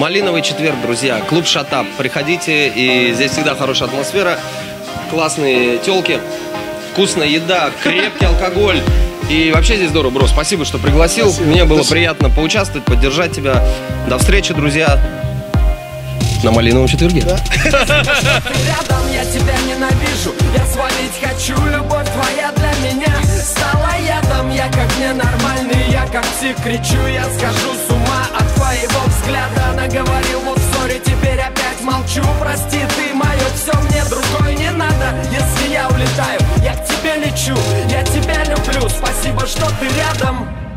Малиновый четверг, друзья. Клуб Шатап. Приходите, и здесь всегда хорошая атмосфера. Классные телки, вкусная еда, крепкий алкоголь. И вообще здесь здорово, бро. Спасибо, что пригласил. Спасибо. Мне было приятно поучаствовать, поддержать тебя. До встречи, друзья. На Малиновом четверге. рядом, я тебя ненавижу Я свалить хочу, любовь твоя для меня Стала ядом, я как ненормальный Я как псих кричу, я схожу с ума Говорил вот ссоре, теперь опять молчу. Прости, ты мое, все мне другой не надо Если я улетаю, я к тебе лечу Я тебя люблю, спасибо, что ты рядом.